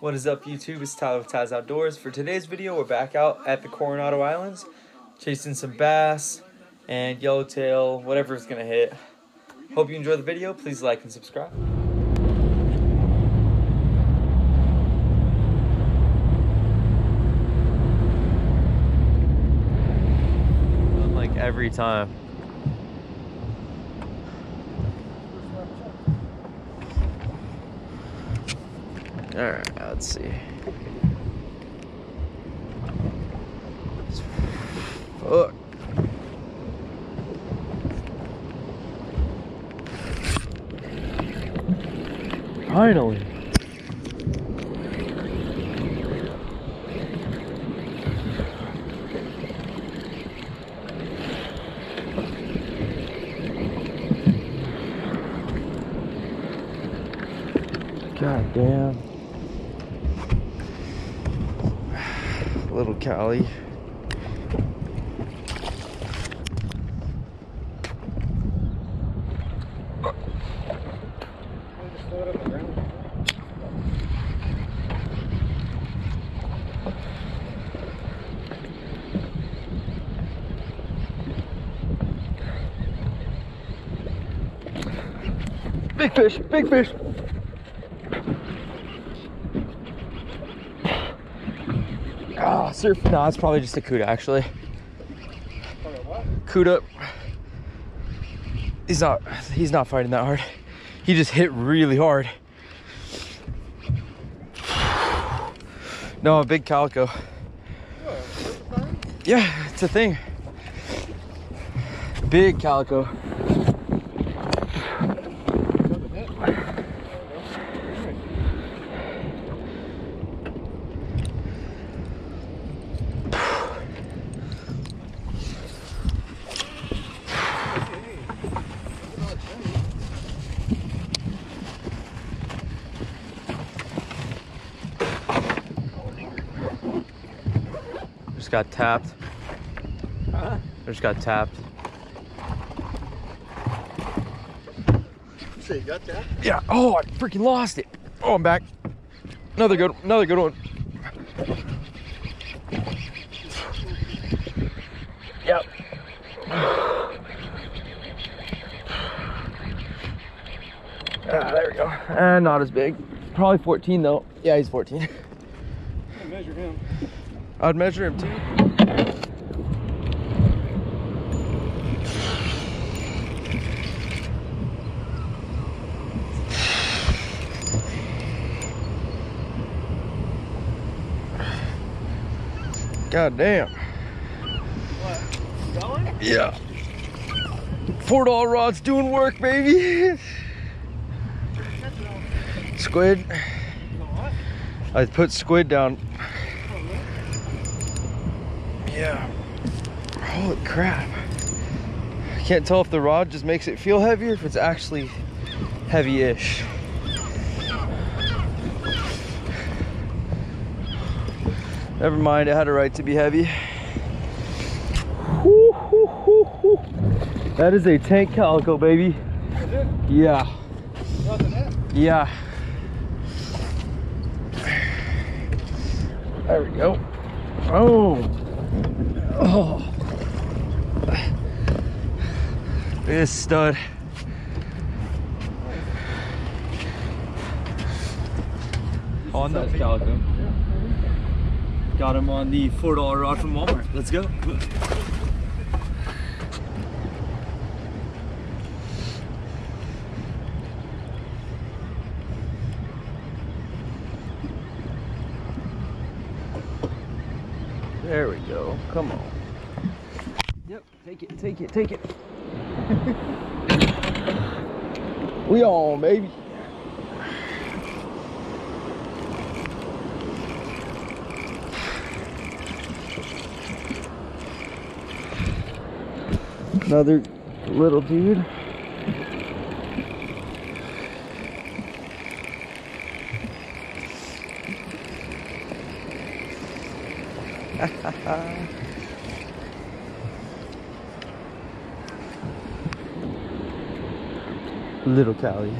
What is up YouTube? It's Tyler with Taz Outdoors. For today's video, we're back out at the Coronado Islands, chasing some bass and yellowtail, whatever is gonna hit. Hope you enjoy the video. Please like and subscribe. Like every time. All right, let's see. Fuck. Finally. God damn. Little Cali. Big fish, big fish. Ah, surf. No, it's probably just a cuda actually. Cuda. He's not. He's not fighting that hard. He just hit really hard. No, a big calico. Yeah, it's a thing. Big calico. Just got tapped. Huh? Just got tapped. So you got that? Yeah. Oh, I freaking lost it. Oh, I'm back. Another good, another good one. Yep. Ah, there we go. And not as big. Probably 14 though. Yeah, he's 14. I measure him. I'd measure him too. God damn. What? Going? Yeah. Four dollar rods doing work, baby. Squid. I put squid down. Yeah. Holy crap. I can't tell if the rod just makes it feel heavier, if it's actually heavy-ish. Never mind, it had a right to be heavy. Whoo, whoo, whoo, whoo. That is a tank calico, baby. Yeah, yeah. There we go. Oh. Oh. This stud. On the calico. Got him on the four dollar rod from Walmart. Let's go. There we go. Come on. Yep, take it, take it, take it. we on, baby. Another little dude. Little Cali.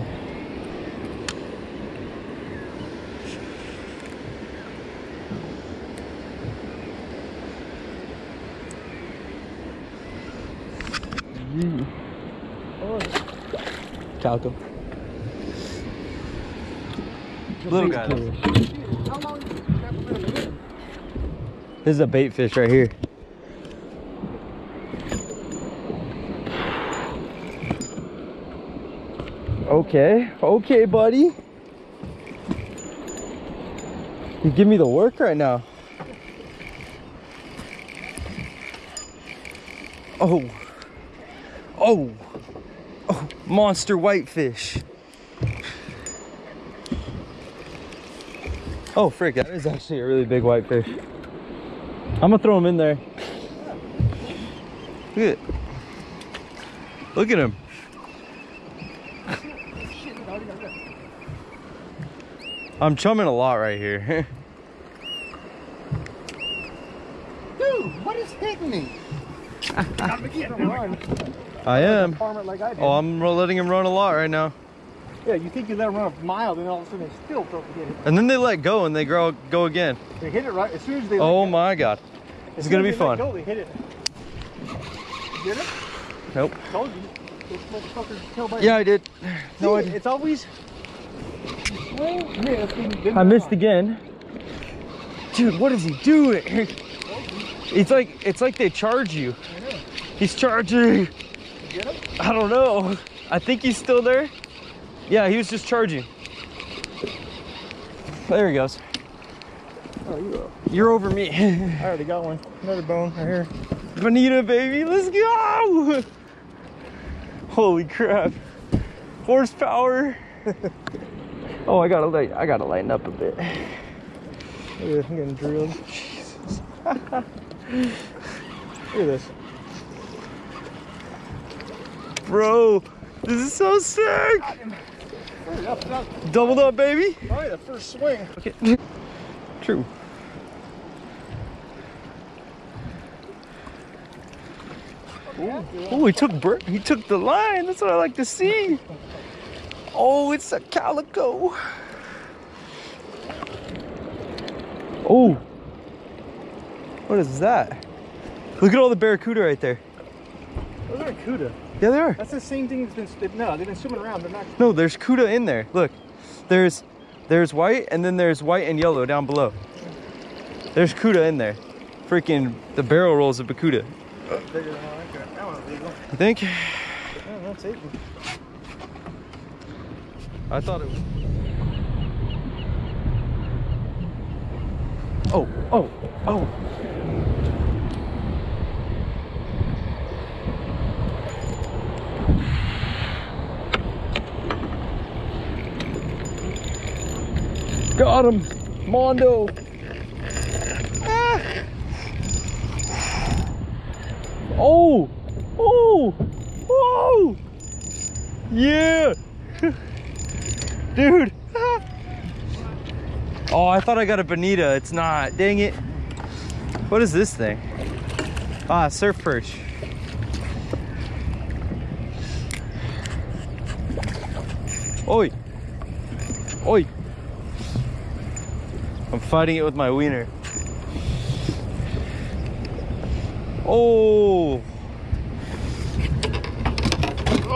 Mm. Oh. Calco. Little guy. This is a bait fish right here. Okay, okay, buddy. You give me the work right now. Oh. Oh. Oh, monster whitefish. Oh, frick, that is actually a really big whitefish. I'm gonna throw him in there. Look at Look at him. I already got that. I'm chumming a lot right here. Dude, what is hitting me? I'm getting run. I am. Like I. Oh, I'm letting him run a lot right now. yeah, you think you let them run a mile, then all of a sudden they still don't get it. And then they let go and they grow go again. They hit it right as soon as they. Oh let go. my god. As it's soon gonna be fun. Go, hit it. Get it? Nope. Told you. Those motherfuckers kill by Yeah, I did. No, I See, did. It's always swing, miss, and then I missed again. Dude, what is he doing? It's like it's like they charge you. He's charging. I don't know. I think he's still there. Yeah, he was just charging. There he goes. Oh, you are. You're over me. I already got one. Another bone right here. Bonita, baby, let's go! Holy crap. Horsepower. oh, I gotta light, I gotta lighten up a bit. Look at this, I'm getting drilled. Look at this. Bro, this is so sick. Hurry up, up. Doubled up, baby. Right, the first swing. Okay. True. Oh, he took bur- he took the line. That's what I like to see. Oh, it's a calico. Oh. What is that? Look at all the barracuda right there. Those are Cuda. Yeah, they are. That's the same thing that's been, no, they've been swimming around. They're not. No, there's cuda in there. Look. There's there's white and then there's white and yellow down below. There's cuda in there. Freaking the barrel rolls of bacuda. I like that. That one's legal. You think? That's it. I thought it was. Oh, oh, oh. Got him, Mondo. Ah. Oh, oh, oh. Yeah. Dude. oh, I thought I got a bonita. It's not. Dang it. What is this thing? Ah, surf perch. Oi. Oi. I'm fighting it with my wiener. Oh.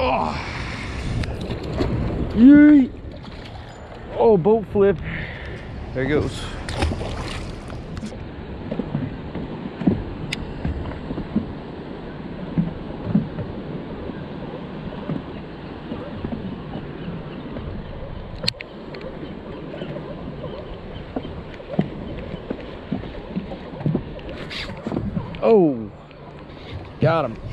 Oh. Yeet. Oh, boat flip. There goes. Oh, got him.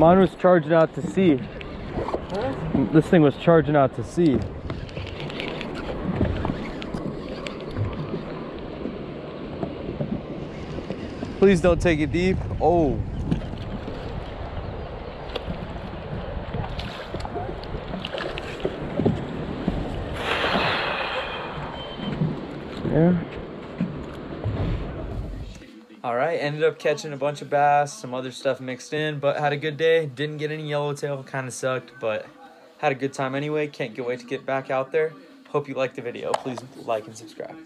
Mine was charging out to sea. This thing was charging out to sea. Please don't take it deep. Oh. Yeah. All right, ended up catching a bunch of bass, some other stuff mixed in, but had a good day. Didn't get any yellowtail, kind of sucked, but had a good time anyway. Can't get wait to get back out there. Hope you liked the video. Please like and subscribe.